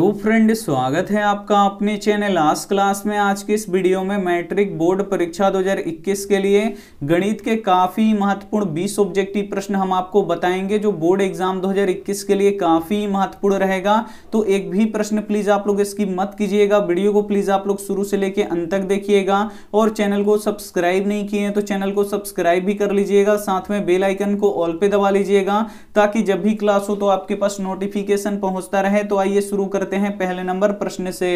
तो फ्रेंड, स्वागत है आपका अपने चैनल आज क्लास में। आज के इस वीडियो में मैट्रिक बोर्ड परीक्षा 2021 के लिए गणित के काफ़ी महत्वपूर्ण 20 ऑब्जेक्टिव प्रश्न हम आपको बताएँगे, जो बोर्ड एग्ज़ाम 2021 के लिए काफ़ी महत्वपूर्ण रहेगा। तो एक भी प्रश्न प्लीज़ आप लोग इसकी मत कीजिएगा, वीडियो को प्लीज़ आप लोग शुरू से लेके अंत तक देखिएगा। और चैनल को सब्सक्राइब नहीं किए तो चैनल को सब्सक्राइब भी कर लीजिएगा, साथ में बेलाइकन को ऑल पे दबा लीजिएगा, ताकि जब भी क्लास हो तो आपके पास नोटिफिकेशन पहुँचता रहे। तो आइए शुरू करते हैं पहले नंबर प्रश्न से।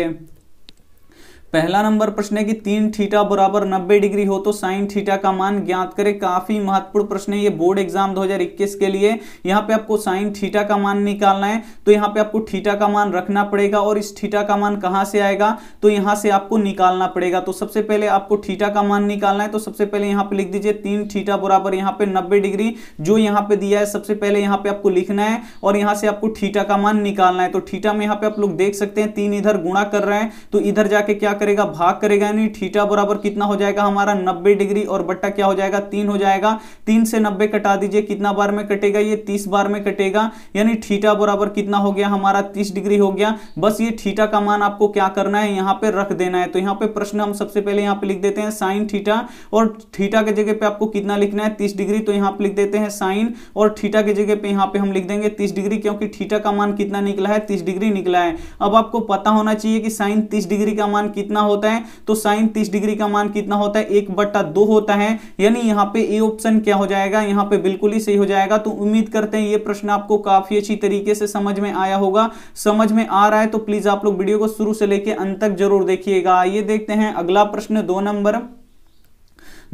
पहला नंबर प्रश्न है कि तीन थीटा बराबर 90 डिग्री हो तो साइन थीटा का मान ज्ञात करें। काफ़ी महत्वपूर्ण प्रश्न है। ये बोर्ड एग्ज़ाम 2021 के लिए। यहाँ पे आपको साइन थीटा का मान निकालना है। तो यहाँ पे आपको थीटा का मान रखना पड़ेगा और इस थीटा का मान कहाँ से आएगा? तो यहाँ से आपको निकालना पड़ेगा। तो सबसे पहले आपको थीटा का मान निकालना है। तो सबसे पहले यहाँ पे लिख दीजिए तीन थीटा बराबर यहाँ पे नब्बे डिग्री, जो यहाँ पे दिया है। सबसे पहले यहाँ पे आपको लिखना है और यहाँ से आपको थीटा का मान निकालना है। तो थीटा में यहाँ पे आप लोग देख सकते हैं, तीन इधर गुणा कर रहे हैं। तो इधर जाके क्या करेगा, भाग करेगा यानी थीटा बराबर कितना हो जाएगा हमारा? 90 डिग्री और बट्टा क्या हो जाएगा? तीन हो जाएगा। तीन से 90 कटा दीजिए, कितना बार में कटेगा ये? 30 बार में कटेगा। यानी थीटा बराबर कितना हो गया हमारा? 30 डिग्री हो गया। बस ये थीटा का मान आपको क्या करना है? यहाँ पे रख देना है। तो यहाँ पे प्रश्न हम सबसे पहले यहाँ पे लिख देते हैं, साइन थीटा और थीटा के जगह पे आपको कितना लिखना है? तीस डिग्री। तो यहाँ पे लिख देते हैं साइन। और थीटा के जगह पे यहाँ पे हम लिख देंगे तीस डिग्री, क्योंकि थीटा का मान कितना निकला है? तीस डिग्री निकला है। अब आपको पता होना चाहिए कि साइन तीस डिग्री का मान कितना होता है तो साइन तीस डिग्री का मान कितना होता है, एक बट्टा दो होता है। यानी यहाँ पे ए ऑप्शन क्या हो जाएगा? यहाँ पे बिल्कुल ही सही हो जाएगा। तो उम्मीद करते हैं ये प्रश्न आपको काफ़ी अच्छी तरीके से समझ में आया होगा। समझ में आ रहा है तो प्लीज़ आप लोग वीडियो को शुरू से लेकर अंत तक ज़रूर देखिएगा। आइए देखते हैं अगला प्रश्न दो नंबर।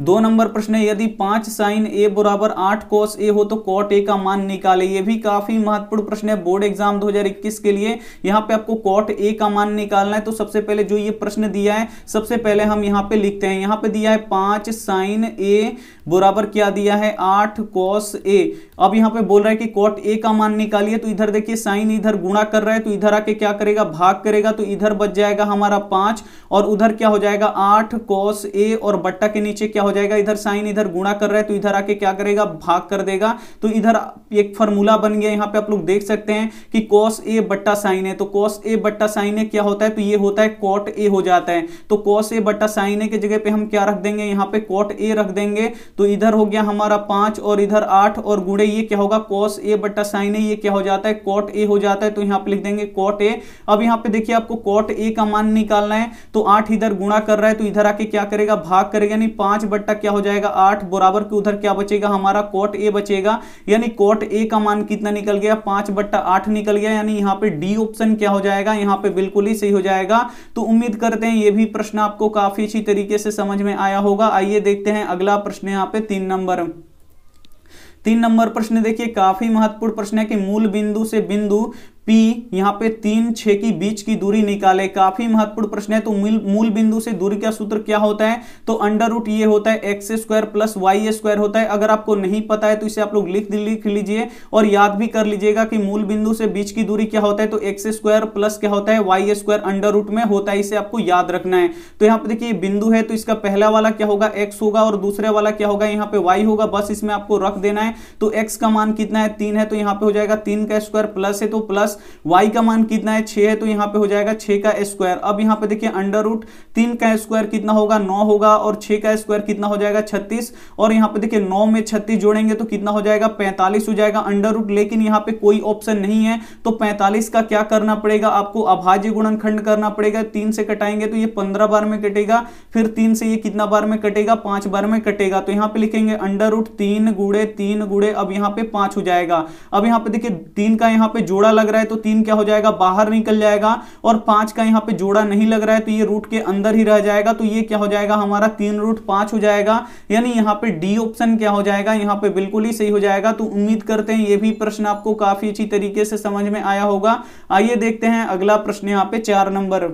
दो नंबर प्रश्न है, यदि पाँच साइन ए बराबर आठ कोस ए हो तो कॉट ए का मान निकाले। ये भी काफ़ी महत्वपूर्ण प्रश्न है, बोर्ड एग्ज़ाम 2021 के लिए। यहाँ पे आपको कॉट ए का मान निकालना है तो सबसे पहले जो ये प्रश्न दिया है, सबसे पहले हम यहाँ पे लिखते हैं। यहाँ पे दिया है पाँच साइन ए बराबर क्या दिया है? आठ कॉस ए अब यहाँ पे बोल रहा है कि कॉट ए का मान निकालिए तो इधर देखिए साइन इधर गुणा कर रहा है तो इधर आके क्या करेगा? भाग करेगा तो इधर बच जाएगा हमारा पाँच, और उधर क्या हो जाएगा? आठ कॉस ए और बट्टा के नीचे क्या हो हो जाएगा, इधर साइन, इधर गुणा कर रहा है तो इधर आके क्या करेगा? भाग कर देगा। तो इधर एक फॉर्मूला बन गया, यहाँ पे आप लोग देख सकते हैं कि कॉस ए बट्टा साइन है तो कॉस ए बट्टा साइन है क्या होता है? तो ये होता है कॉट ए हो जाता है। तो कॉस ए बट्टा साइन ए के जगह पे हम क्या रख देंगे? यहाँ पे कॉट ए रख देंगे। तो इधर हो गया हमारा पाँच और इधर आठ और गुड़े ये क्या होगा? कॉस ए बट्टा साइन ए ये क्या हो जाता है? कॉट ए हो जाता है। तो यहाँ पे लिख देंगे कॉट ए अब यहाँ पे देखिए आपको कॉट ए का मान निकालना है। तो आठ इधर गुणा कर रहा है तो इधर आके क्या करेगा? भाग करेगा नहीं पाँच बट्टा क्या हो जाएगा? आठ, बराबर के उधर क्या बचेगा? हमारा कोट ए बचेगा। यानी कोट ए का मान कितना निकल गया? पाँच बट्टा आठ निकल गया। यानी यहाँ पे डी ऑप्शन क्या हो जाएगा? यहाँ पे बिल्कुल ही सही हो जाएगा। तो उम्मीद करते हैं ये भी प्रश्न आपको काफ़ी अच्छी तरीके से समझ में आया होगा। आइए देखते हैं अगला प्रश्न यहाँ पे, तीन नंबर। तीन नंबर प्रश्न देखिए, काफ़ी महत्वपूर्ण प्रश्न है कि मूल बिंदु से बिंदु P यहाँ पे तीन, छह की बीच की दूरी निकाले, काफ़ी महत्वपूर्ण प्रश्न है तो मूल बिंदु से दूरी का सूत्र क्या होता है? तो अंडर रूट ये होता है, X square plus Y square होता है। अगर आपको नहीं पता है तो इसे आप लोग लिख लिख लीजिए और याद भी कर लीजिएगा कि मूल बिंदु से बीच की दूरी क्या होता है तो एक्स स्क्वायर प्लस क्या होता है, वाई स्क्वायर अंडर रूट में होता है, इसे आपको याद रखना है। तो यहाँ पे देखिए बिंदु है तो इसका पहला वाला क्या होगा, एक्स होगा और दूसरे वाला क्या होगा, यहाँ पे वाई होगा, बस इसमें आपको रख देना है। तो एक्स का मान कितना है, तीन है तो यहाँ पे हो जाएगा, तीन का स्क्वायर प्लस है तो प्लस y का मान कितना है? छह है तो यहाँ पे हो जाएगा छह का स्क्वायर अब यहाँ पे देखिए अंडर रूट तीन का स्क्वायर कितना होगा? नौ होगा और छह का स्क्वायर कितना हो जाएगा? छत्तीस. और यहाँ पे देखिए नौ में छत्तीस जोड़ेंगे तो कितना हो जाएगा? पैंतालीस हो जाएगा अंडर रूट लेकिन यहाँ पे कोई ऑप्शन नहीं है तो पैंतालीस का क्या करना पड़ेगा? आपको अभाज्य गुणनखंड करना पड़ेगा। तीन से कटाएँगे तो ये पंद्रह बार में कटेगा, फिर तीन से ये कितना बार में कटेगा? पाँच बार में कटेगा। तो यहाँ पे लिखेंगे अंडर रूट तीन गुड़े तीन गुड़े अब यहाँ पे पाँच हो जाएगा। अब यहाँ पे देखिए तीन का यहाँ पे जोड़ा लग रहा है तो तीन क्या हो जाएगा? बाहर निकल जाएगा और पाँच का यहाँ पे जोड़ा नहीं लग रहा है तो ये रूट के अंदर ही रह जाएगा। तो ये क्या हो जाएगा? हमारा तीन रूट पाँच हो जाएगा। यानी यहाँ पे डी ऑप्शन क्या हो जाएगा? यहाँ पे बिल्कुल ही सही हो जाएगा। तो उम्मीद करते हैं ये भी प्रश्न आपको काफ़ी अच्छी तरीके से समझ में आया होगा। आइए देखते हैं अगला प्रश्न यहाँ पे चार नंबर।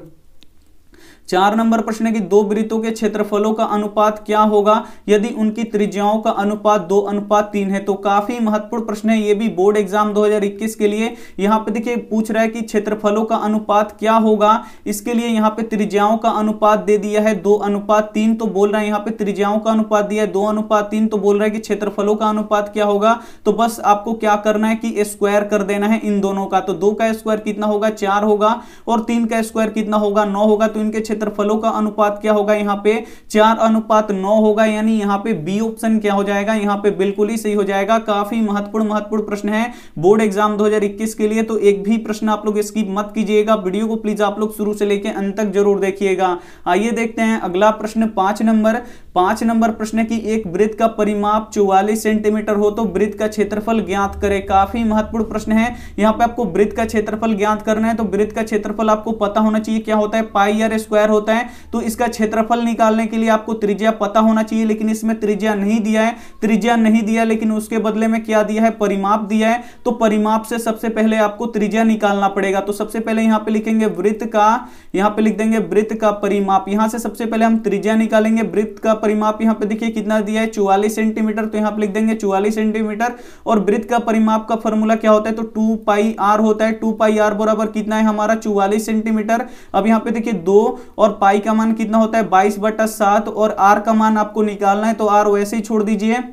चार नंबर प्रश्न है कि दो वृत्तों के क्षेत्रफलों का अनुपात क्या होगा? यदि उनकी त्रिज्याओं का अनुपात दो, अनुपात तीन है तो काफ़ी महत्वपूर्ण प्रश्न है। ये भी बोर्ड एग्ज़ाम 2021 के लिए यहाँ पे देखिए, पूछ रहा है कि क्षेत्रफलों का अनुपात क्या होगा? इसके लिए यहाँ पे त्रिज्याओं का अनुपात दे दिया है, दो, अनुपात तीन तो बोल रहा है यहाँ पे त्रिज्याओं का अनुपात दिया है, दो, अनुपात तीन तो बोल रहा है कि क्षेत्रफलों का अनुपात क्या होगा? तो बस आपको क्या करना है कि स्क्वायर कर देना है इन दोनों का। तो दो का स्क्वायर कितना होगा? चार होगा और तीन का स्क्वायर कितना होगा? नौ होगा। तो इनके क्षेत्रफलों का अनुपात क्या होगा? यहाँ पे चार अनुपात नौ होगा, यानी यहाँ पे बी ऑप्शन क्या हो जाएगा? यहाँ पे बिल्कुल ही सही हो जाएगा। काफ़ी महत्वपूर्ण महत्वपूर्ण प्रश्न है। बोर्ड एग्ज़ाम 2021 के लिए तो एक भी प्रश्न आप लोग इसकी मत कीजिएगा। वीडियो को प्लीज़ आप लोग शुरू से लेकर अंत तक ज़रूर देखिएगा। आइए देखते हैं अगला प्रश्न, पाँच नंबर। पाँच नंबर प्रश्न की एक वृत्त का परिमाप चौवालीस सेंटीमीटर हो तो वृत्त का क्षेत्रफल ज्ञात करे। काफ़ी महत्वपूर्ण प्रश्न है। यहाँ पे आपको वृत्त का क्षेत्रफल ज्ञात करना है तो वृत्त का क्षेत्रफल आपको पता होना चाहिए क्या होता है? पाई आर स्क्वायर होता है तो इसका क्षेत्रफल निकालने के लिए आपको त्रिज्या पता होना चाहिए, लेकिन इसमें त्रिज्या नहीं दिया है। त्रिज्या नहीं दिया, लेकिन उसके बदले में क्या दिया है? परिमाप दिया है। तो परिमाप से सबसे पहले आपको त्रिज्या निकालना पड़ेगा। तो सबसे पहले यहाँ पे लिखेंगे वृत्त का, यहाँ पे लिख देंगे वृत्त का परिमाप। यहाँ से सबसे पहले हम त्रिज्या निकालेंगे, वृत्त का परिमाप यहाँ पे देखिए कितना दिया है? चौवालीस सेंटीमीटर। तो यहाँ पे लिख देंगे चौवालीस सेंटीमीटर। और वृत्त का परिमाप का फॉर्मूला क्या होता है? तो टू पाई आर होता है। टू पाई आर बराबर कितना है? हमारा चौवालीस सेंटीमीटर। अब यहाँ पे देखिए दो और पाई का मान कितना होता है? बाईस बटा सात और आर का मान आपको निकालना है तो आर वैसे ही छोड़ दीजिए।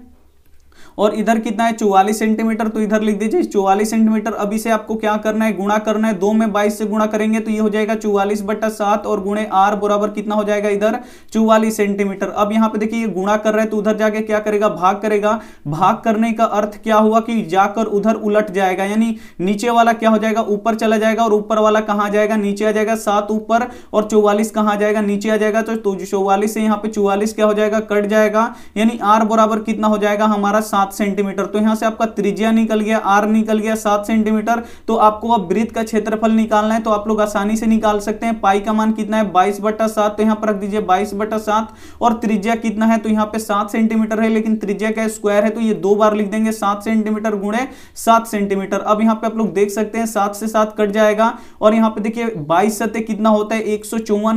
और इधर कितना है? चौवालीस सेंटीमीटर तो इधर लिख दीजिए। चौवालीस सेंटीमीटर अभी से आपको क्या करना है? गुणा करना है। दो में बाईस से गुणा करेंगे तो ये हो जाएगा चौवालीस बट्टा सात और गुणे आर बराबर कितना हो जाएगा इधर? चौवालीस सेंटीमीटर अब यहाँ पे देखिए, ये गुणा कर रहे हैं तो उधर जाके क्या करेगा? भाग करेगा। भाग करने का अर्थ क्या हुआ कि जाकर उधर उलट जाएगा। यानी नीचे वाला क्या हो जाएगा? ऊपर चला जाएगा और ऊपर वाला कहाँ जाएगा? नीचे आ जाएगा सात ऊपर और चौवालीस कहाँ जाएगा? नीचे आ जाएगा। तो चौवालीस से यहाँ पे चौवालीस क्या हो जाएगा? कट जाएगा। यानी आर बराबर कितना हो जाएगा? हमारा सात सात सेंटीमीटर। तो यहाँ से आपका त्रिज्या निकल गया, आर निकल गया सात सेंटीमीटर। तो आपको अब वृत्त का क्षेत्रफल निकालना है तो आप लोग आसानी से निकाल सकते हैं। पाई का मान कितना है? बाईस बट्टा सात तो यहाँ पर रख दीजिए बाईस बट्टा सात। और त्रिज्या कितना है? तो यहाँ पे सात सेंटीमीटर है, लेकिन त्रिज्या का स्क्वायर है तो ये दो बार लिख देंगे, सात सेंटीमीटर गुणे सात सेंटीमीटर। अब यहाँ पे आप लोग देख सकते हैं, सात से सात कट जाएगा। और यहाँ पे देखिए, बाईस सत्य कितना होता है? एक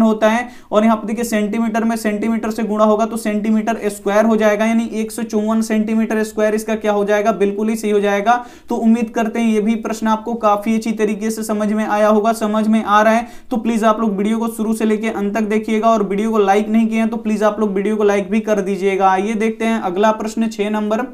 होता है। और यहाँ पे देखिए, सेंटीमीटर में सेंटीमीटर से गुणा होगा तो सेंटीमीटर स्क्वायर हो जाएगा, यानी एक सौ चौवन सेंटीमीटर स्क्वायर इसका क्या हो जाएगा? बिल्कुल ही सही हो जाएगा। तो उम्मीद करते हैं ये भी प्रश्न आपको काफ़ी अच्छी तरीके से समझ में आया होगा, समझ में आ रहा है। तो प्लीज़ आप लोग वीडियो को शुरू से लेकर अंत तक देखिएगा और वीडियो को लाइक नहीं किया तो प्लीज़ आप लोग वीडियो को लाइक भी कर दीजिएगा। आइए देखते हैं अगला प्रश्न, छह नंबर।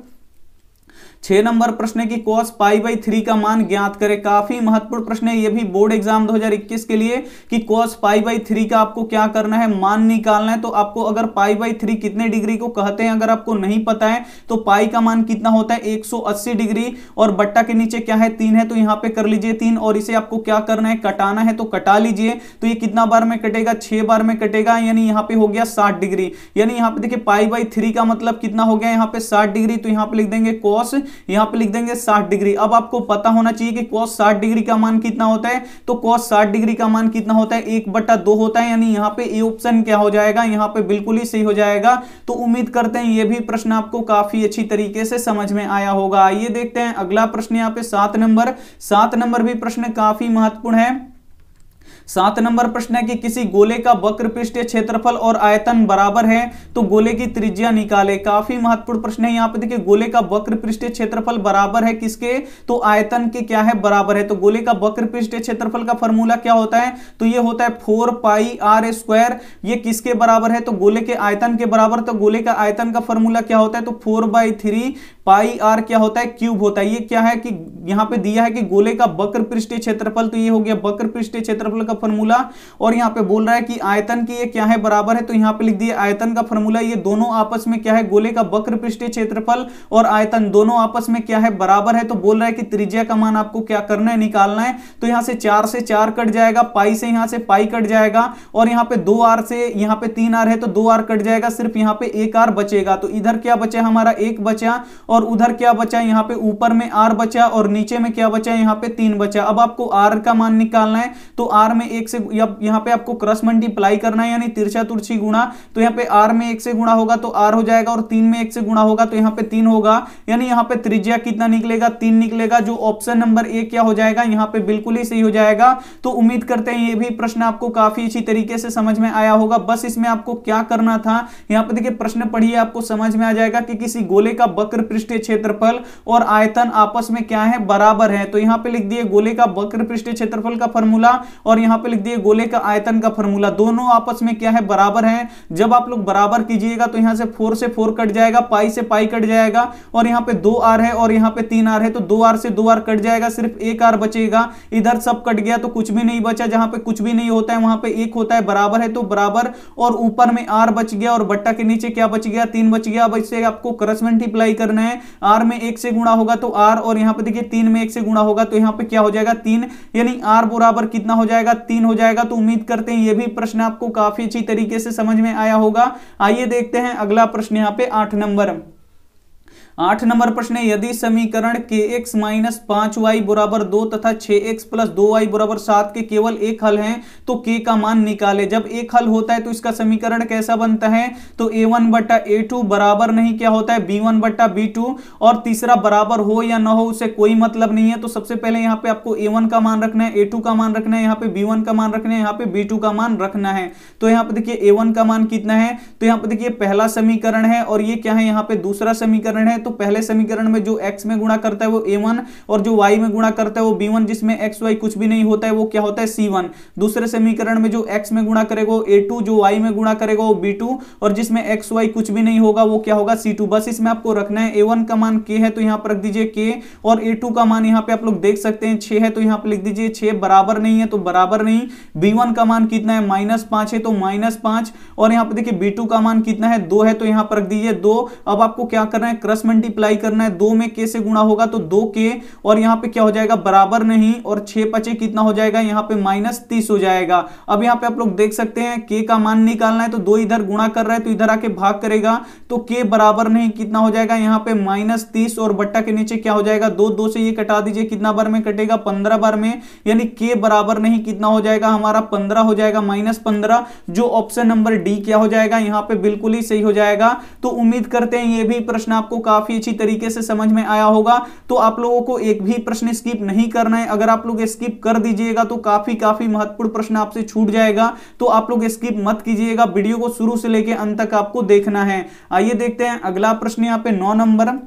छह नंबर प्रश्न है कि कॉस पाई बाई थ्री का मान ज्ञात करें। काफ़ी महत्वपूर्ण प्रश्न है। ये भी बोर्ड एग्ज़ाम 2021 के लिए कि कॉस पाई बाई थ्री का आपको क्या करना है? मान निकालना है। तो आपको अगर पाई बाई थ्री कितने डिग्री को कहते हैं? अगर आपको नहीं पता है तो पाई का मान कितना होता है? 180 डिग्री और बट्टा के नीचे क्या है? तीन है तो यहाँ पे कर लीजिए तीन। और इसे आपको क्या करना है? कटाना है तो कटा लीजिए। तो ये कितना बार में कटेगा? छह बार में कटेगा। यानी यहाँ पे हो गया साठ डिग्री यानी यहाँ पे देखिए पाई बाई थ्री का मतलब कितना हो गया? यहाँ पे साठ डिग्री तो यहाँ पे लिख देंगे कॉस यहाँ पे लिख देंगे 60 डिग्री। अब आपको पता होना चाहिए कि cos 60 डिग्री का मान कितना होता है। तो cos 60 डिग्री का मान कितना होता है? एक बट्टा दो होता है, यानी यहाँ पे ए ऑप्शन क्या हो जाएगा? यहाँ पे बिल्कुल ही सही हो जाएगा। तो उम्मीद करते हैं ये भी प्रश्न आपको काफ़ी अच्छी तरीके से समझ में आया होगा। आइए देखते हैं अगला प्रश्न यहाँ पे सात नंबर। सात नंबर भी प्रश्न काफ़ी महत्वपूर्ण है। सात नंबर प्रश्न है कि किसी गोले का वक्र पृष्ठीय क्षेत्रफल और आयतन बराबर है तो गोले की त्रिज्या निकाले। काफ़ी महत्वपूर्ण प्रश्न है यहाँ पे। देखिए, गोले का वक्र पृष्ठीय क्षेत्रफल बराबर है किसके? तो आयतन के क्या है? बराबर है। तो गोले का वक्र पृष्ठीय क्षेत्रफल का फॉर्मूला क्या होता है? तो ये होता है फोर पाई आर स्क्वायर। ये किसके बराबर है? तो गोले के आयतन के बराबर। तो गोले का आयतन का फॉर्मूला क्या होता है? तो four by three pi R क्या होता है? क्यूब होता है। ये क्या है कि यहाँ पे दिया है कि गोले का वक्र पृष्ठीय क्षेत्रफल तो ये हो गया वक्र पृष्ठीय क्षेत्रफल का फॉर्मूला। और यहाँ पे बोल रहा है कि आयतन की ये क्या है? बराबर है तो यहाँ पे लिख दिया आयतन का फॉर्मूला। ये दोनों आपस में क्या है? गोले का वक्र पृष्ठीय क्षेत्रफल और आयतन दोनों आपस में क्या है? बराबर है। तो बोल रहा है कि त्रिज्या का मान आपको क्या करना है? निकालना है। तो यहाँ से चार से चार कट जाएगा। पाई से यहाँ से पाई कट जाएगा। और यहाँ पे दो आर से यहाँ पे तीन आर है तो दो आर कट जाएगा। सिर्फ़ यहाँ पे एक आर बचेगा। तो इधर क्या बचे? हमारा एक बचा। और उधर क्या बचा? यहाँ पे ऊपर में आर बचा और नीचे में क्या बचा? यहाँ पे तीन बचा। अब आपको आर का मान निकालना है। तो आर में एक से यहाँ पे आपको क्रस मल्टीप्लाई करना है, यानी तिरछा तुरछी गुणा। तो यहाँ पे आर में एक से गुणा होगा तो आर हो जाएगा और तीन में एक से गुणा होगा तो यहाँ पे तीन होगा। यानी यहाँ पे त्रिज्या कितना निकलेगा? तीन निकलेगा, जो ऑप्शन नंबर एक क्या हो जाएगा? यहाँ पे बिल्कुल ही सही हो जाएगा। तो उम्मीद करते हैं ये भी प्रश्न आपको काफ़ी अच्छी तरीके से समझ में आया होगा। बस इसमें आपको क्या करना था? यहाँ पे देखिए प्रश्न पढ़िए, आपको समझ में आ जाएगा कि किसी गोले का वक्र पृष्ठीय क्षेत्रफल और आयतन आपस में क्या है? बराबर है। तो यहाँ पे लिख दिए गोले का वक्र पृष्ठीय क्षेत्रफल का फॉर्मूला और यहाँ पे लिख दिए गोले का आयतन का फॉर्मूला दोनों आपस में क्या है? बराबर है। जब आप लोग बराबर कीजिएगा तो यहाँ से फोर से फोर कट जाएगा पाई से पाई कट जाएगा और यहाँ पे दो आर है और यहाँ पे तीन आर है तो दो आर से दो आर कट जाएगा, सिर्फ़ एक आर बचेगा। इधर सब कट गया तो कुछ भी नहीं बचा। जहाँ पे कुछ भी नहीं होता है, वहाँ पे एक होता है, बराबर है तो बराबर। और ऊपर में आर बच गया और बट्टा के नीचे क्या बच गया? तीन बच गया। अब इससे आपको क्रस मल्टीप्लाई करना है। आर में एक से गुणा होगा तो आर और यहाँ पे देखिए तीन में एक से गुणा होगा तो यहाँ पे क्या हो जाएगा तीन, यानी आर बराबर कितना हो जाएगा? तीन हो जाएगा तो उम्मीद करते हैं ये भी प्रश्न आपको काफ़ी अच्छी तरीके से समझ में आया होगा। आइए देखते हैं अगला प्रश्न यहाँ पे आठ नंबर। आठ नंबर प्रश्न है, यदि समीकरण के एक्स माइनस पाँच वाई बराबर दो तथा छह एक्स प्लस दो वाई बराबर सात के केवल एक हल हैं तो के का मान निकाले। जब एक हल होता है तो इसका समीकरण कैसा बनता है? तो ए वन बट्टा ए टू बराबर नहीं, क्या होता है? बी वन बट्टा बी टू, और तीसरा बराबर हो या ना हो, उसे कोई मतलब नहीं है। तो सबसे पहले यहाँ पे आपको ए वन का मान रखना है ए टू का मान रखना है, यहाँ पे बी वन का मान रखना है, यहाँ पे बी टू का मान रखना है। तो यहाँ पे देखिए ए वन का मान कितना है? तो यहाँ पे देखिए, पहला समीकरण है, और ये क्या है? यहाँ पे दूसरा समीकरण है तो पहले समीकरण में जो x में गुणा करता है वो a1 और जो y में गुणा करता है वो b1 जिसमें x, y कुछ भी नहीं होता है, वो क्या होता है? c1 दूसरे समीकरण में जो x में गुणा करेगा वो a2 जो y में गुणा करेगा वो b2 और जिसमें x, y कुछ भी नहीं होगा, वो क्या होगा? c2 बस इसमें आपको रखना है a1 का मान k है तो यहाँ पर रख दीजिए k और a2 का मान यहाँ पे आप लोग देख सकते हैं, छह है तो यहाँ पे लिख दीजिए छह बराबर नहीं है तो बराबर नहीं। b1 का मान कितना है? माइनस पाँच है तो माइनस पाँच और यहाँ पे देखिए b2 का मान कितना है? दो है तो यहाँ पर रख दीजिए दो। अब आपको क्या करना है? क्रस मल्टीप्लाई करना है, दो में के से गुणा होगा तो दो के और यहाँ पे क्या हो जाएगा? बराबर नहीं, और छह पचे कितना हो जाएगा? यहाँ पे माइनस तीस हो जाएगा। अब यहाँ पे आप लोग देख सकते हैं के का मान निकालना है तो दो इधर गुणा कर रहा है तो इधर आके भाग करेगा तो के बराबर नहीं कितना हो जाएगा? यहाँ पे माइनस तीस और बट्टा के नीचे क्या हो जाएगा? दो दो से ये कटा दीजिए, कितना बार में कटेगा? पंद्रह बार में, यानी के बराबर नहीं कितना हो जाएगा? हमारा पंद्रह हो जाएगा, माइनस पंद्रह, जो ऑप्शन नंबर डी क्या हो जाएगा? यहाँ पे बिल्कुल ही सही हो जाएगा। तो उम्मीद करते हैं ये भी प्रश्न आपको काफ़ी अच्छी तरीके से समझ में आया होगा। तो आप लोगों को एक भी प्रश्न स्किप नहीं करना है। अगर आप लोग स्किप कर दीजिएगा तो काफ़ी काफ़ी महत्वपूर्ण प्रश्न आपसे छूट जाएगा। तो आप लोग स्किप मत कीजिएगा। वीडियो को शुरू से लेकर अंत तक आपको देखना है। आइए देखते हैं अगला प्रश्न यहाँ पे नौ नंबर।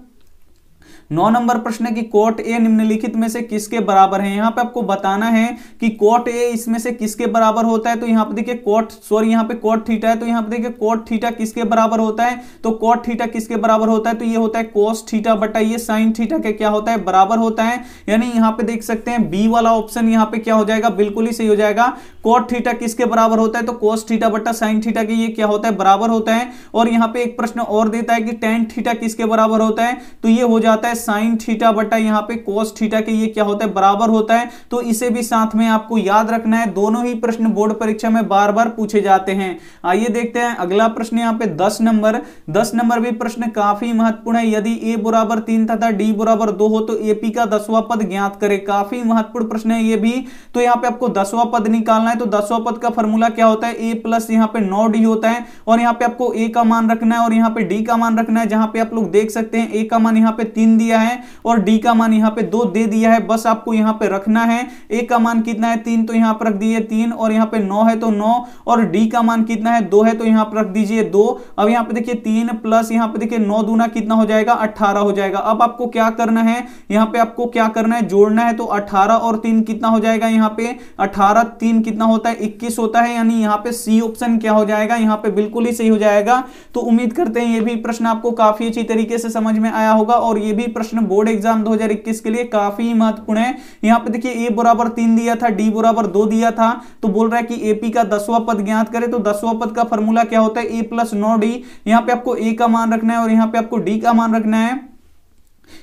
नौ नंबर प्रश्न की कोट ए निम्नलिखित में से किसके बराबर है? यहाँ पे आपको बताना है कि कोट ए इसमें से किसके बराबर होता है? तो यहाँ पे देखिए कोट सॉरी यहाँ पे कोट थीटा है तो यहाँ पे देखिए कोट थीटा किसके बराबर होता है? तो कोट थीटा किसके बराबर होता है? तो ये होता है कोस थीटा बटा ये साइन थीटा के क्या होता है? बराबर होता है। यानी यहाँ पे देख सकते हैं बी वाला ऑप्शन यहाँ पे क्या हो जाएगा? बिल्कुल ही सही हो जाएगा। कोट थीटा किसके बराबर होता है? तो कोस थीटा बटा साइन थीटा के ये क्या होता है? बराबर होता है। और यहाँ पे एक प्रश्न और देता है कि टेन थीटा किसके बराबर होता है? तो ये हो जाता है साइन थीटा बटा यहाँ पे कोस थीटा के ये क्या होता है? बराबर होता है। तो इसे भी साथ में आपको याद रखना है। दोनों ही प्रश्न बोर्ड परीक्षा में बार बार पूछे जाते हैं। आइए देखते हैं। अगला प्रश्न यहाँ पे दस नंबर। दस नंबर भी प्रश्न काफ़ी महत्वपूर्ण है। यदि ए बराबर तीन तथा डी बराबर दो हो तो एपी का दसवां पद ज्ञात करे। काफ़ी महत्वपूर्ण प्रश्न है ये भी। तो यहाँ पे आपको दसवां पद निकालना है। तो दसवां पद का फॉर्मूला क्या होता है? ए प्लस यहाँ पे नौ डी होता है। और यहाँ पे आपको ए का मान रखना है और यहाँ पे डी का मान रखना है। जहाँ पे आप लोग देख सकते हैं ए का मान यहाँ पे तीन दिया है और डी का मान यहाँ पे दो दे दिया है। बस आपको यहाँ पे रखना है। ए का मान कितना है? तीन तो यहाँ पर रख दीजिए तीन और यहाँ पे नौ है तो नौ और डी का मान कितना है? दो है तो यहाँ पर रख दीजिए दो। अब यहाँ पे देखिए तीन प्लस यहाँ पे देखिए नौ दूना कितना हो जाएगा? अट्ठारह हो जाएगा। अब आपको क्या करना है? यहाँ पे आपको क्या करना है? जोड़ना है तो अठारह और तीन कितना हो जाएगा यहाँ पे? अठारह तीन कितना होता है? इक्कीस होता है। यानी यहाँ पे सी ऑप्शन क्या हो जाएगा? यहाँ पे बिल्कुल ही सही हो जाएगा। तो उम्मीद करते हैं ये भी प्रश्न आपको काफ़ी अच्छी तरीके से समझ में आया होगा और ये भी प्रश्न बोर्ड एग्ज़ाम 2021 के लिए काफ़ी महत्वपूर्ण है। यहाँ पे देखिए ए बराबर तीन दिया था, डी बराबर दो दिया था तो बोल रहा है कि एपी का दसवा पद ज्ञात करे तो दसवा पद का फॉर्मूला क्या होता है? ए प्लस नौ डी। यहाँ पे आपको ए का मान रखना है और यहाँ पे आपको डी का मान रखना है।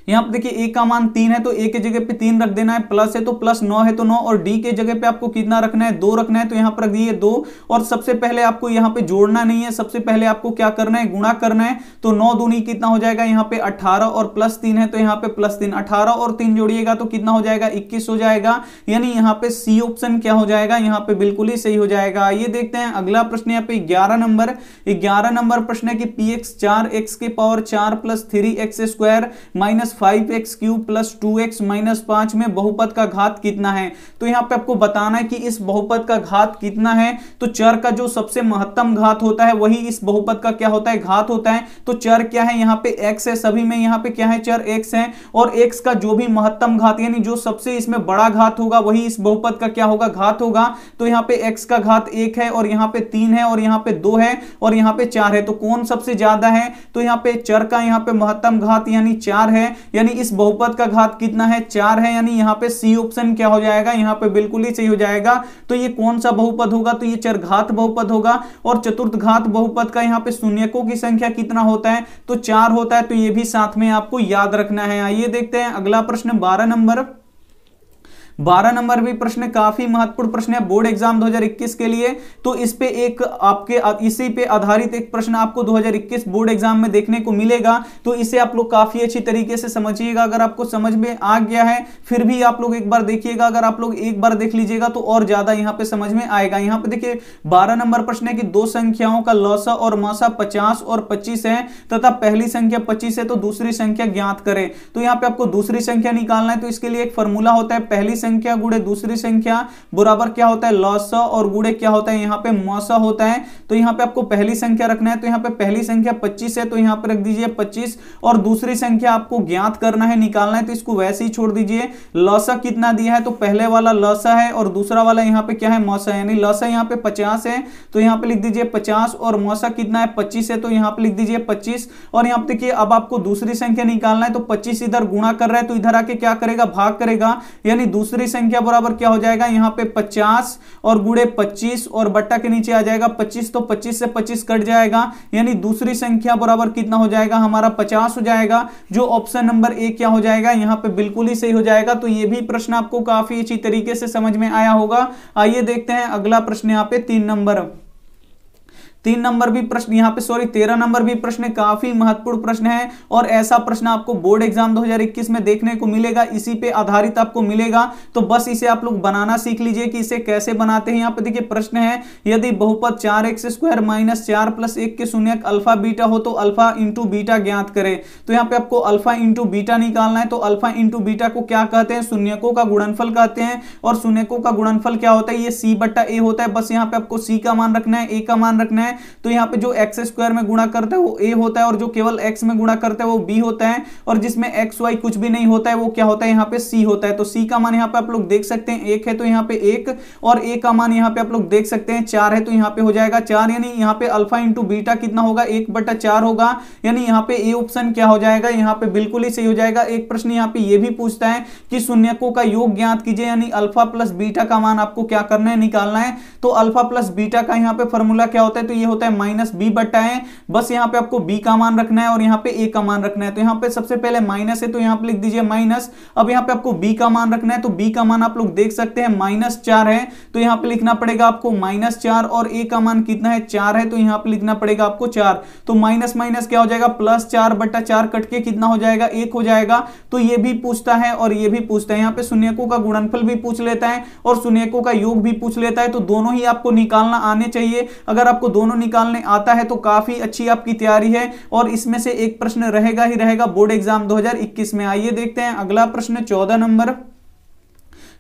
यहाँ पे देखिए ए का मान तीन है तो ए के जगह पे तीन रख देना है प्लस है तो प्लस नौ है तो नौ, और डी के जगह पे आपको कितना रखना है? दो रखना है तो यहाँ पर रख दिए दो। और सबसे पहले आपको यहाँ पे जोड़ना नहीं है, सबसे पहले आपको क्या करना है? गुणा करना है तो नौ दूनी कितना हो जाएगा? यहाँ पे अठारह और प्लस तीन है तो यहाँ पे प्लस तीन। अठारह और तीन जोड़िएगा तो कितना हो जाएगा? इक्कीस हो जाएगा। यानी यहाँ पे सी ऑप्शन क्या हो जाएगा? यहाँ पे बिल्कुल ही सही हो जाएगा। ये देखते हैं, अगला प्रश्न यहाँ पे ग्यारह नंबर। ग्यारह नंबर प्रश्न है कि पी एक्स चार एक्स के पावर चार plus three X square minus five X cube plus two X minus पाँच में बहुपद का घात कितना है? तो यहाँ पे आपको बताना है कि इस बहुपद का घात कितना है? तो चर का जो सबसे महत्तम घात होता है, वही इस बहुपद का क्या होता है? घात होता है। तो चर क्या है? यहाँ पे एक्स है, सभी में यहाँ पे क्या है? चर एक्स है। और एक्स का जो भी महत्तम घात, यानी जो सबसे इसमें बड़ा घात होगा, वही इस बहुपद का क्या होगा? घात होगा। तो यहाँ पे एक्स का घात एक है, और यहाँ पे तीन है, और यहाँ पे दो है, और यहाँ पे चार है। तो कौन सबसे ज़्यादा है? तो यहाँ पे चर का यहाँ पे महत्तम घात, यानी चार है। यानी इस बहुपद का घात कितना है? चार है, यानी यहाँ पे सी ऑप्शन क्या हो जाएगा? यहाँ पे बिल्कुल ही सही हो जाएगा। तो ये कौन सा बहुपद होगा? तो ये चरघात बहुपद होगा और चतुर्थ घात बहुपद का यहाँ पे शून्यकों की संख्या कितना होता है? तो चार होता है तो ये भी साथ में आपको याद रखना है। आइए देखते हैं अगला प्रश्न, बारह नंबर। बारह नंबर भी प्रश्न काफ़ी महत्वपूर्ण प्रश्न है बोर्ड एग्ज़ाम 2021 के लिए। तो इस पे एक आपके, इसी पे आधारित एक प्रश्न आपको 2021 बोर्ड एग्ज़ाम में देखने को मिलेगा। तो इसे आप लोग काफ़ी अच्छी तरीके से समझिएगा। अगर आपको समझ में आ गया है, फिर भी आप लोग एक बार देखिएगा। अगर आप लोग एक बार देख लीजिएगा तो और ज़्यादा यहाँ पे समझ में आएगा। यहाँ पे देखिए, बारह नंबर प्रश्न है कि दो संख्याओं का लौसा और मासा पचास और पच्चीस है, तथा पहली संख्या पच्चीस है तो दूसरी संख्या ज्ञात करें। तो यहाँ पे आपको दूसरी संख्या निकालना है तो इसके लिए एक फॉर्मूला होता है, पहली संख्या, गुड़े दूसरी संख्या, बराबर क्या होता है? लॉस और गुड़े क्या होता है? यहाँ पे मौसा होता है। तो यहाँ पे आपको पहली संख्या रखना है तो यहाँ पे पहली संख्या 25 है तो यहाँ पे रख दीजिए 25 और दूसरी संख्या आपको ज्ञात करना है, निकालना है तो इसको वैसे ही छोड़ दीजिए। लौसा कितना दिया है? तो पहले वाला लौसा है और दूसरा वाला यहाँ पे क्या है? मौसा यानी लौसा यहाँ पे पचास है। तो यहाँ पे लिख दीजिए पचास और मौसा कितना है? पच्चीस है। तो यहाँ पे लिख दीजिए पच्चीस। और यहाँ पे देखिए, अब आपको दूसरी संख्या निकालना है तो पच्चीस इधर गुणा कर रहा है तो इधर आके क्या करेगा? भाग करेगा। यानी दूसरी संख्या संख्या बराबर क्या हो जाएगा? यहाँ पे 50 और गुड़े 25 और बट्टा के नीचे आ जाएगा। 25 तो 25 से 25 कट जाएगा। यानी दूसरी संख्या बराबर कितना हो जाएगा? हमारा 50 हो जाएगा। जो ऑप्शन नंबर ए क्या हो जाएगा? यहाँ पे बिल्कुल ही सही हो जाएगा। तो ये भी प्रश्न आपको काफ़ी अच्छी तरीके से समझ में आया होगा। आइए देखते हैं अगला प्रश्न यहाँ पे, तीन नंबर। तीन नंबर भी प्रश्न, यहाँ पे सॉरी तेरह नंबर भी प्रश्न काफ़ी महत्वपूर्ण प्रश्न है और ऐसा प्रश्न आपको बोर्ड एग्ज़ाम 2021 में देखने को मिलेगा, इसी पे आधारित आपको मिलेगा तो बस इसे आप लोग बनाना सीख लीजिए कि इसे कैसे बनाते हैं। यहाँ पे देखिए प्रश्न है, यदि बहुपद चार एक्स स्क्वायर माइनस चार प्लस एक के शून्य अल्फ़ा बीटा हो तो अल्फ़ा इंटू बीटा ज्ञात करे। तो यहाँ पे आपको अल्फ़ा इंटू बीटा निकालना है तो अल्फ़ा इंटू बीटा को क्या कहते हैं? शून्यकों का गुणनफल कहते हैं और शून्यकों का गुणनफल क्या होता है? ये सी बट्टा ए होता है, बस यहाँ पे आपको सी का मान रखना है ए का मान रखना है तो यहाँ पे जो एक्स स्क्वायर में गुणा करता है वो ए होता है और जो केवल एक्स में गुणा करता है वो बी होता है और जिसमें एक्स वाई कुछ भी नहीं होता है वो क्या होता है यहाँ पे सी होता है तो सी का मान यहाँ पे आप लोग देख सकते हैं एक है तो यहाँ पे एक और ए का मान यहाँ पे आप लोग देख सकते हैं चार है तो यहाँ पे हो जाएगा चार यानी यहाँ पे अल्फ़ा इंटू बीटा कितना होगा एक बटा चार होगा यानी यहाँ पे ए ऑप्शन क्या हो जाएगा यहाँ पे बिल्कुल ही सही हो जाएगा एक प्रश्न यहाँ पे ये भी पूछता है कि शून्यकों का योग ज्ञात कीजिए यानी अल्फ़ा प्लस बीटा का मान आपको क्या करना है निकालना है तो अल्फ़ा प्लस बीटा का यहाँ पे फॉर्मूला क्या होता है तो ये होता है माइनस बी बट्टा है बस यहाँ पे आपको बी का मान रखना है और यहाँ पे ए का मान रखना है। तो यहाँ पे सबसे पहले माइनस है तो यहाँ पे लिख दीजिए माइनस। अब यहाँ पे आपको बी का मान रखना है तो बी का मान आप लोग देख सकते हैं, माइनस है। तो यहाँ पे लिखना पड़ेगा आपको माइनस और ए का मान कितना है, चार है। तो यहाँ पे लिखना पड़ेगा आपको चार। तो माइनस माइनस क्या हो जाएगा? प्लस चार बट्टा चार कट के कितना हो जाएगा? एक हो जाएगा। तो ये भी पूछता है और ये भी पूछता है। यहाँ पे शून्यकों का गुणनफल भी पूछ लेता है और शून्यकों का योग भी पूछ लेता है। तो दोनों ही आपको निकालना आने चाहिए। अगर आपको दोनों निकालने आता है तो काफ़ी अच्छी आपकी तैयारी है। और इसमें से एक प्रश्न रहेगा ही रहेगा, बोर्ड एग्ज़ाम 2021 में। आइए देखते हैं अगला प्रश्न 14 नंबर।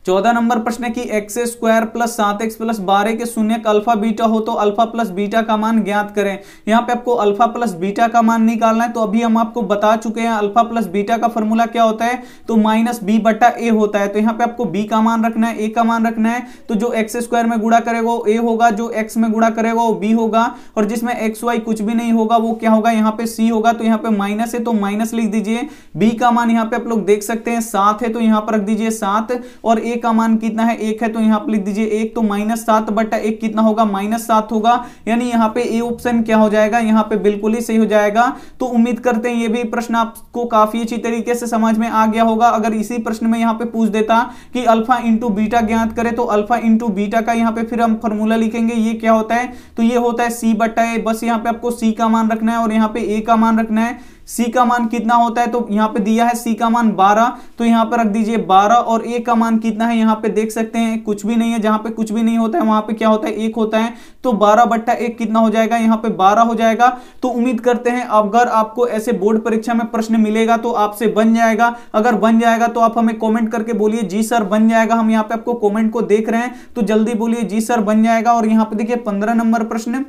चौदह नंबर प्रश्न की एक्स स्क्वायर प्लस सात एक्स प्लस बारह के शून्य अल्फ़ा बीटा हो तो अल्फ़ा प्लस बीटा का मान ज्ञात करें। यहाँ पे आपको अल्फ़ा प्लस बीटा का मान निकालना है तो अभी हम आपको बता चुके हैं अल्फ़ा प्लस बीटा का फॉर्मूला क्या होता है तो माइनस बी बटा ए होता है। तो यहाँ पे आपको बी का मान रखना है ए का मान रखना है तो जो एक्स स्क्वायर में गुड़ा करेगा वो ए होगा, जो एक्स में गुड़ा करेगा वो बी होगा, और जिसमें एक्स वाई कुछ भी नहीं होगा वो क्या होगा, यहाँ पे सी होगा तो यहाँ पे माइनस है तो माइनस लिख दीजिए। बी का मान यहाँ पे आप लोग देख सकते हैं, सात है तो यहाँ पर रख दीजिए सात, और ए का मान कितना है? एक है तो यहाँ पे लिख दीजिए एक तो माइनस सात बट्टा एक कितना होगा? माइनस सात होगा। यानी यहाँ पे ए ऑप्शन क्या हो जाएगा? यहाँ पे बिल्कुल ही सही हो जाएगा। तो उम्मीद करते हैं ये भी प्रश्न आपको काफ़ी अच्छी तरीके से समझ में आ गया होगा। अगर इसी प्रश्न में यहाँ पे पूछ देता कि अल्फ़ा इंटू बीटा ज्ञात करे तो अल्फ़ा इंटू बीटा का यहाँ पे फिर हम फॉर्मूला लिखेंगे। ये क्या होता है? तो ये होता है सी बट्टा ए बस यहाँ पे आपको सी का मान रखना है और यहाँ पे ए का मान रखना है। सी का मान कितना होता है? तो यहाँ पे दिया है सी का मान 12 तो यहाँ पे रख दीजिए 12 और ए का मान कितना है? यहाँ पे देख सकते हैं, कुछ भी नहीं है। जहाँ पे कुछ भी नहीं होता है, वहाँ पे क्या होता है? एक होता है। तो 12 बट्टा एक कितना हो जाएगा? यहाँ पे 12 हो जाएगा। तो उम्मीद करते हैं, अगर आपको ऐसे बोर्ड परीक्षा में प्रश्न मिलेगा तो आपसे बन जाएगा। अगर बन जाएगा तो आप हमें कॉमेंट करके बोलिए। जी सर, बन जाएगा। हम यहाँ पे आपको कॉमेंट को देख रहे हैं। तो जल्दी बोलिए, जी सर, बन जाएगा। और यहाँ पे देखिए, पंद्रह नंबर प्रश्न।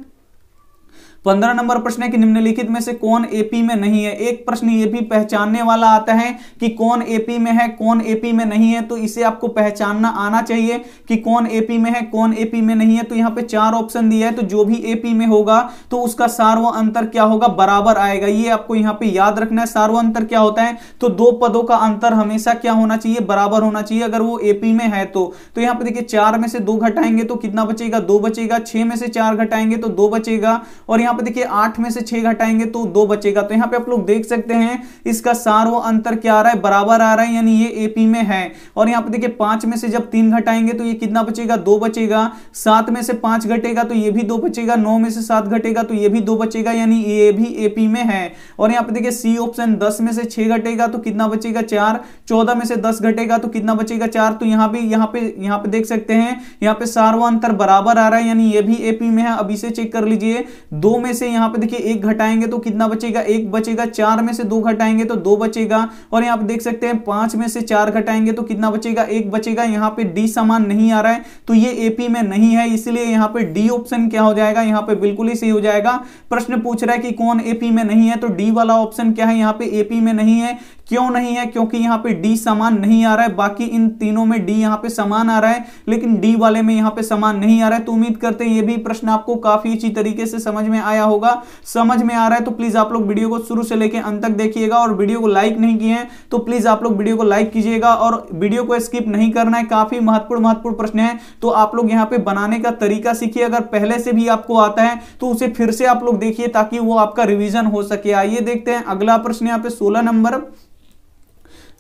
पंद्रह नंबर प्रश्न है कि निम्नलिखित में से कौन एपी में नहीं है? एक प्रश्न ये भी पहचानने वाला आता है कि कौन एपी में है कौन एपी में नहीं है तो इसे आपको पहचानना आना चाहिए कि कौन एपी में है कौन एपी में नहीं है। तो यहाँ पे चार ऑप्शन दिया है तो जो भी एपी में होगा तो उसका सार्व अंतर क्या होगा? बराबर आएगा। ये आपको यहाँ पे याद रखना है सार्व अंतर क्या होता है? तो दो पदों का अंतर हमेशा क्या होना चाहिए? बराबर होना चाहिए। अगर वो एपी में है तो, तो यहाँ पे देखिए चार में से दो घटाएँगे तो कितना बचेगा? दो बचेगा छह में से चार घटाएँगे तो दो बचेगा। और यहाँ पे देखिए आठ में से छह घटाएँगे तो दो बचेगा। तो यहाँ पे आप लोग देख सकते हैं, इसका सार्व अंतर क्या आ रहा है? बराबर आ रहा है, यानी ये एपी में है। और यहाँ पे देखिए पाँच में से जब तीन घटाएँगे तो ये कितना बचेगा? दो बचेगा। सात में से पाँच घटेगा तो ये भी दो बचेगा। नौ में से सात घटेगा तो ये भी दो बचेगा, यानी ये भी एपी में है। और यहाँ पे देखिए सी ऑप्शन दस में से छह घटेगा तो कितना बचेगा? चार। चौदह में से दस घटेगा तो कितना बचेगा? चार। तो यहाँ पे यहाँ पे यहाँ पे देख सकते हैं, यहाँ पे सार्वांतर बराबर आ रहा है, यानी ये भी एपी में है। अब इसे चेक कर लीजिए। दो में से यहाँ पे देखिए एक घटाएँगे तो कितना बचेगा? एक बचेगा, चार में से दो घटाएँगे तो दो बचेगा। और यहाँ पे देख सकते हैं, पाँच में से चार घटाएँगे तो कितना बचेगा? एक बचेगा। यहाँ पे डी समान नहीं आ रहा है तो ये एपी में नहीं है, इसलिए यहाँ पे डी ऑप्शन क्या हो जाएगा? यहाँ पे बिल्कुल ही सही हो जाएगा। प्रश्न पूछ रहा है कि कौन एपी में नहीं है तो डी वाला ऑप्शन क्या है? यहाँ पे एपी में नहीं है। क्यों नहीं है? क्योंकि यहाँ पे डी समान नहीं आ रहा है। बाकी इन तीनों में डी यहाँ पे समान आ रहा है, लेकिन डी वाले में यहाँ पे समान नहीं आ रहा है। तो उम्मीद करते हैं ये भी प्रश्न आपको काफ़ी अच्छी तरीके से समझ में आया होगा। समझ में आ रहा है तो प्लीज़ आप लोग वीडियो को शुरू से लेकर अंत तक देखिएगा और वीडियो को लाइक नहीं किए हैं तो प्लीज़ आप लोग वीडियो को लाइक कीजिएगा और वीडियो को स्किप नहीं करना है। काफ़ी महत्वपूर्ण महत्वपूर्ण प्रश्न है। तो आप लोग यहाँ पे बनाने का तरीका सीखिए। अगर पहले से भी आपको आता है तो उसे फिर से आप लोग देखिए ताकि वो आपका रिविजन हो सके। आइए देखते हैं अगला प्रश्न यहाँ पे सोलह नंबर।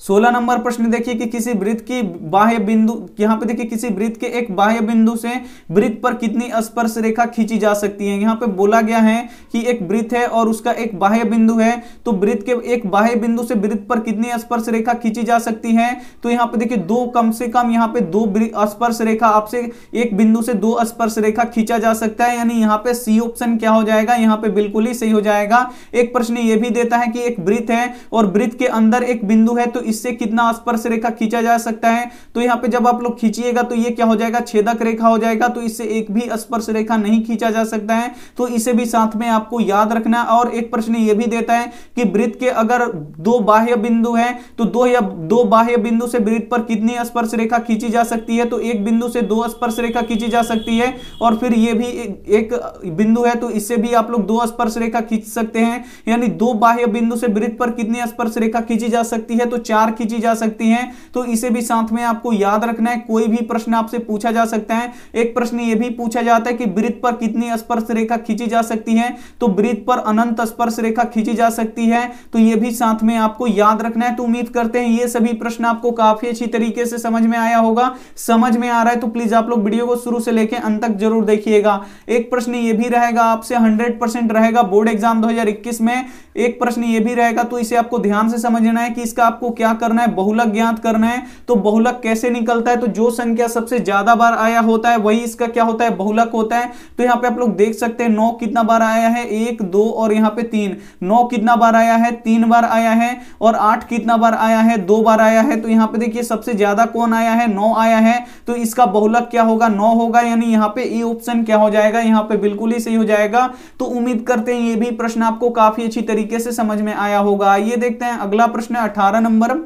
सोलह नंबर प्रश्न देखिए कि किसी वृत्त की बाह्य बिंदु, यहाँ पे देखिए किसी वृत्त के एक बाह्य बिंदु से वृत्त पर कितनी स्पर्श रेखा खींची जा सकती है। यहाँ पे बोला गया है कि एक वृत्त है और उसका एक बाह्य बिंदु है तो वृत्त के एक बाह्य बिंदु से वृत्त पर कितनी स्पर्श रेखा खींची जा सकती है? तो यहाँ पे देखिए दो, कम से कम यहाँ पे दो स्पर्श रेखा, आपसे एक बिंदु से दो स्पर्श रेखा खींचा जा सकता है। यानी यहाँ पे सी ऑप्शन क्या हो जाएगा? यहाँ पे बिल्कुल ही सही हो जाएगा। एक प्रश्न ये भी देता है कि एक वृत्त है और वृत्त के अंदर एक बिंदु है तो इससे कितना स्पर्श रेखा खींचा जा सकता है? तो यहाँ पे जब आप लोग खींचिएगा तो ये क्या हो जाएगा? छेदक रेखा हो जाएगा तो इससे एक भी स्पर्श रेखा नहीं खींचा जा सकता है। तो इसे भी साथ में आपको याद रखना। और एक प्रश्न ये भी देता है कि वृत्त के अगर दो बाह्य बिंदु है तो दो या दो बाह्य बिंदु से वृत्त पर कितनी स्पर्श रेखा खींची जा सकती है? तो एक बिंदु से दो स्पर्श रेखा खींची जा सकती है। और फिर ये भी एक बिंदु है तो इससे भी आप लोग दो स्पर्श रेखा खींच सकते हैं। यानी दो बाह्य बिंदु से वृत्त पर कितनी स्पर्श रेखा खींची जा सकती है? तो चार खींची जा सकती हैं। तो इसे भी साथ में आपको याद रखना है, कोई भी प्रश्न आपसे पूछा जा सकता है। एक प्रश्न यह भी पूछा जाता है कि वृत्त पर कितनी स्पर्श रेखा खींची जा सकती है? तो वृत्त पर अनंत स्पर्श रेखा खींची जा सकती है। तो यह भी साथ में आपको याद रखना है। तो उम्मीद करते हैं ये सभी प्रश्न आपको काफ़ी अच्छी तरीके से समझ में आया होगा। समझ में आ रहा है तो प्लीज़ आप लोग वीडियो को शुरू से लेकर अंत तक ज़रूर देखिएगा। एक प्रश्न ये भी रहेगा आपसे, हंड्रेड रहेगा बोर्ड एग्ज़ाम 2021 में। एक प्रश्न ये भी रहेगा तो इसे आपको ध्यान से समझना है कि इसका आपको क्या करना है, बहुलक ज्ञात करना है तो बहुलक कैसे निकलता है? तो जो संख्या सबसे ज़्यादा बार आया होता है, वही इसका क्या होता है? बहुलक होता है। तो यहाँ पे आप लोग देख सकते हैं, नौ कितना बार आया है? एक, दो और यहाँ पे तीन। नौ कितना बार आया है? तीन बार आया है और आठ कितना बार आया है? दो बार आया है। तो यहाँ पे देखिए, सबसे ज़्यादा कौन आया है? नौ आया है। तो इसका बहुलक क्या होगा? नौ होगा, यानी यहाँ पे ए ऑप्शन क्या हो जाएगा? यहाँ पे बिल्कुल ही सही हो जाएगा। तो उम्मीद करते हैं, ये भी प्रश्न आपको काफ़ी अच्छी तरीके से समझ में आया होगा। ये देखते हैं, अगला प्रश्न अठारह नंबर।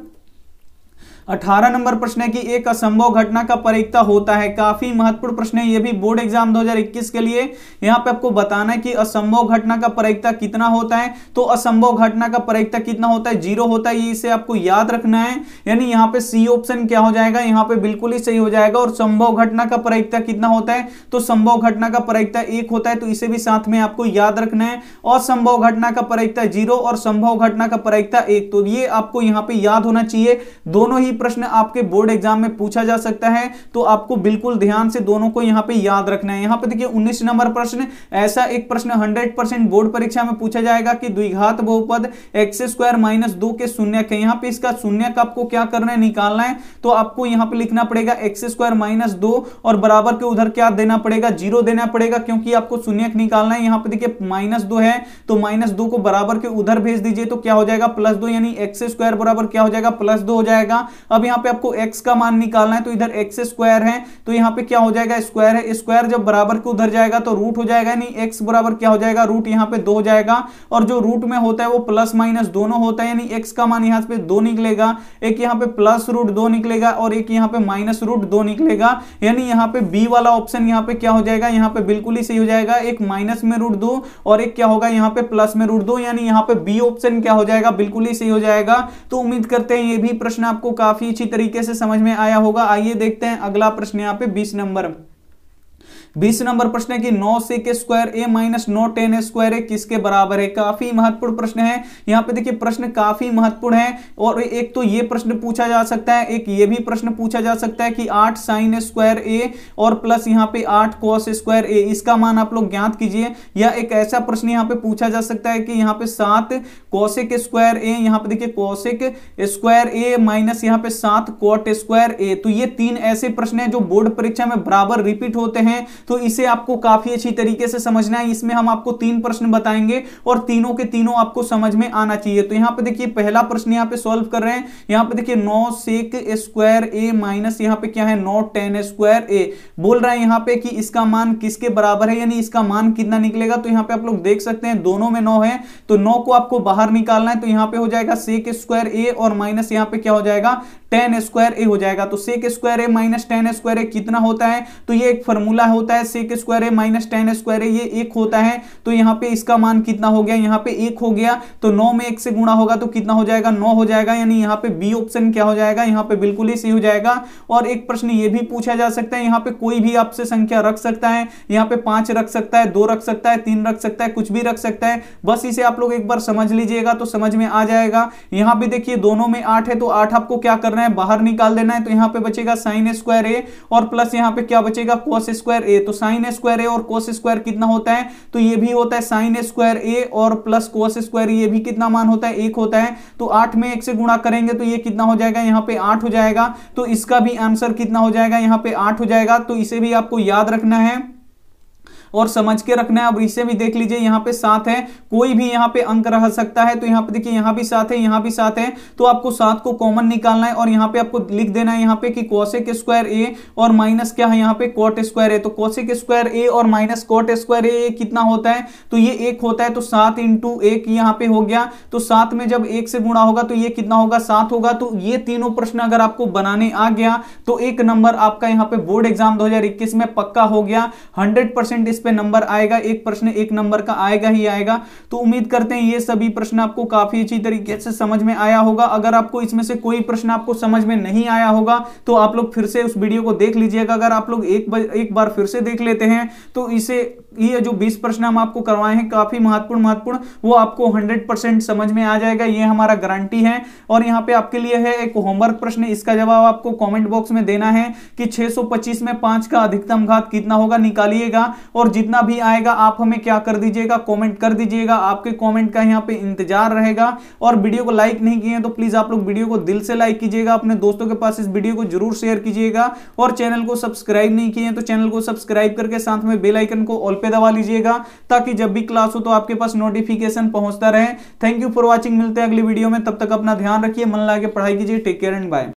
अठारह नंबर प्रश्न है कि एक असंभव घटना का परिकता होता है। काफ़ी महत्वपूर्ण प्रश्न है। यह भी बोर्ड एग्ज़ाम 2021 के लिए। यहाँ पे आपको बताना है कि असंभव घटना का परिकता कितना होता है। तो असंभव घटना का परिकता कितना होता है? ज़ीरो होता है। ये इसे आपको याद रखना है। यानी यहाँ पे सी ऑप्शन क्या हो जाएगा? यहाँ पे बिल्कुल ही सही हो जाएगा। और संभव घटना का परिकता कितना होता है? तो संभव घटना का परिकता एक होता है। तो इसे भी साथ में आपको याद रखना है। असंभव घटना का परिकता ज़ीरो और संभव घटना का परिकता एक। तो ये आपको यहाँ पे याद होना चाहिए। दोनों ही प्रश्न आपके बोर्ड एग्ज़ाम में पूछा जा सकता है तो आपको बिल्कुल ध्यान से दोनों को यहाँ पे याद रखना है। यहाँ पे देखिए, उन्नीस नंबर प्रश्न, ऐसा एक प्रश्न हंड्रेड बोर्ड परीक्षा में पूछा जाएगा कि द्विघात बहुपद एक्स स्क्वायर माइनस दो के शून्य के, यहाँ पे इसका शून्य आपको क्या करना है, निकालना है तो आपको यहाँ पे लिखना पड़ेगा एक्स स्क्वायर माइनस दो, और बराबर के उधर क्या देना पड़ेगा, ज़ीरो देना पड़ेगा, क्योंकि आपको शून्य निकालना है। यहाँ पे देखिए, माइनस दो है तो माइनस दो को बराबर के उधर भेज दीजिए तो क्या हो जाएगा, प्लस दो, यानी एक्स स्क्वायर बराबर क्या हो जाएगा, प्लस दो हो जाएगा अब यहाँ पे आपको एक्स का मान निकालना है तो इधर एक्स स्क्वायर है तो यहाँ पे क्या हो जाएगा स्क्वायर है स्क्वायर जब बराबर के उधर जाएगा तो रूट हो जाएगा यानी एक्स बराबर क्या हो जाएगा रूट यहाँ पे दो हो जाएगा और जो रूट में होता है वो प्लस माइनस दोनों होता है यानी एक्स का मान यहाँ पे दो निकलेगा एक यहाँ पे प्लस रूट दो निकलेगा और एक यहाँ पे माइनस रूट दो निकलेगा यानी यहाँ पे बी वाला ऑप्शन यहाँ पे क्या हो जाएगा यहाँ पे बिल्कुल ही सही हो जाएगा एक माइनस में रूट दो और एक क्या होगा यहाँ पे प्लस में रूट दो यानी यहाँ पे बी ऑप्शन क्या हो जाएगा बिल्कुल ही सही हो जाएगा तो उम्मीद करते हैं ये भी प्रश्न आपको काफ़ी अच्छी तरीके से समझ में आया होगा। आइए देखते हैं अगला प्रश्न यहाँ पे बीस नंबर। बीस नंबर प्रश्न है कि नौ से के स्क्वायर ए माइनस नौ टेन स्क्वायर ए किसके बराबर है? काफ़ी महत्वपूर्ण प्रश्न है। यहाँ पे देखिए प्रश्न काफ़ी महत्वपूर्ण है और एक तो ये प्रश्न पूछा जा सकता है, एक ये भी प्रश्न पूछा जा सकता है कि आठ साइन स्क्वायर ए और प्लस यहाँ पे आठ कॉस स्क्वायर ए इसका मान आप लोग ज्ञात कीजिए। या एक ऐसा प्रश्न यहाँ पे पूछा जा सकता है कि यहाँ पे सात कौशिक स्क्वायर ए यहाँ पे देखिए कौशिक स्क्वायर ए माइनस यहाँ पे सात कॉट स्क्वायर ए तो ये तीन ऐसे प्रश्न है जो बोर्ड परीक्षा में बराबर रिपीट होते हैं। तो इसे आपको काफ़ी अच्छी तरीके से समझना है। इसमें हम आपको तीन प्रश्न बताएँगे और तीनों के तीनों आपको समझ में आना चाहिए। तो यहाँ पे देखिए, पहला प्रश्न यहाँ पे सॉल्व कर रहे हैं। यहाँ पे देखिए, नौ सेक स्क्वायर ए माइनस यहाँ पे क्या है? नौ टेन स्क्वायर ए बोल रहा है यहाँ पे कि इसका मान किसके बराबर है? यानी इसका मान कितना निकलेगा? तो यहाँ पे आप लोग देख सकते हैं, दोनों में नौ है। तो नौ को आपको बाहर निकालना है तो यहाँ पे हो जाएगा सेक स्क्वायर ए और माइनस यहाँ पे क्या हो जाएगा? टेन स्क्वायर ए हो जाएगा। तो sec square A minus tan square A कितना होता है? तो ये एक फॉर्मूला होता है। Sec square A minus tan square A ये एक होता है। तो यहाँ पे इसका मान कितना हो गया? यहाँ पे एक हो गया। तो नौ में एक से गुणा होगा तो कितना हो जाएगा? नौ हो जाएगा। यानी यहाँ पे बी ऑप्शन क्या हो जाएगा? यहाँ पे बिल्कुल ही सही हो जाएगा। और एक प्रश्न ये भी पूछा जा सकता है। यहाँ पे कोई भी आपसे संख्या रख सकता है। यहाँ पे पाँच रख सकता है, दो रख सकता है, तीन रख सकता है, कुछ भी रख सकता है। बस इसे आप लोग एक बार समझ लीजिएगा तो समझ में आ जाएगा। यहाँ पे देखिए दोनों में आठ है तो आठ आपको क्या करना है, बाहर निकाल देना है तो यहाँ पे बचेगा साइन स्क्वायर ए और प्लस यहाँ पे क्या बचेगा? कोस स्क्वायर ए तो साइन स्क्वायर ए और कोस स्क्वायर कितना होता है? तो ये भी होता है साइन स्क्वायर ए और प्लस कोस स्क्वायर ये भी कितना मान होता है? एक होता है। तो आठ में एक से गुणा करेंगे तो ये कितना हो जाएगा? यहाँ पे आठ हो जाएगा। तो इसका भी आंसर कितना हो जाएगा? यहाँ पे आठ हो जाएगा। तो इसे भी आपको याद रखना है। और समझ के रखना है। अब इसे भी देख लीजिए, यहाँ पे सात है। कोई भी यहाँ पे अंक रह सकता है। तो यहाँ पे देखिए, यहाँ भी सात है, यहाँ भी सात है। तो आपको सात को कॉमन निकालना है और यहाँ पे आपको लिख देना है यहाँ पे कि कोसेक स्क्वायर ए और माइनस क्या है? यहाँ पे कोट स्क्वायर ए तो कोसेक स्क्वायर ए और माइनस कोट स्क्वायर ए कितना होता है? तो ये एक होता है तो सात इंटू एक यहाँ पे हो गया। तो सात में जब एक से गुणा होगा तो ये कितना होगा? सात होगा। तो ये तीनों प्रश्न अगर आपको बनाने आ गया तो एक नंबर आपका यहाँ पे बोर्ड एग्ज़ाम दो हज़ार इक्कीस में पक्का हो गया। हंड्रेड परसेंट इस पे नंबर आएगा, एक प्रश्न एक नंबर का आएगा ही आएगा। तो उम्मीद करते हैं ये सभी प्रश्न आपको काफ़ी अच्छी तरीके से समझ में आया होगा। अगर आपको इसमें से कोई प्रश्न आपको समझ में नहीं आया होगा तो आप लोग फिर से उस वीडियो को देख लीजिएगा। अगर आप लोग एक एक बार फिर से देख लेते हैं तो इसे ये जो 20 प्रश्न हम आपको करवाए हैं, काफ़ी महत्वपूर्ण महत्वपूर्ण, वो आपको 100 परसेंट समझ में आ जाएगा, ये हमारा गारंटी है। और यहाँ पे आपके लिए है एक होमवर्क प्रश्न, इसका जवाब आपको कमेंट बॉक्स में देना है कि 625 में पाँच का अधिकतम घात कितना होगा, निकालिएगा, और जितना भी आएगा, आप हमें क्या कर दीजिएगा, कॉमेंट कर दीजिएगा, आपके कॉमेंट का यहाँ पे इंतज़ार रहेगा। और वीडियो को लाइक नहीं किए तो प्लीज़ आप लोग वीडियो को दिल से लाइक कीजिएगा, अपने दोस्तों के पास इस वीडियो को ज़रूर शेयर कीजिएगा। और चैनल को सब्सक्राइब नहीं किए तो चैनल को सब्सक्राइब करके साथ में बेलाइकन को ऑल पे दबा लीजिएगा, ताकि जब भी क्लास हो तो आपके पास नोटिफिकेशन पहुँचता रहे। थैंक यू फॉर वॉचिंग मिलते हैं अगली वीडियो में। तब तक अपना ध्यान रखिए, मन लगा, पढ़ाई कीजिए टेक केयर एंड बाय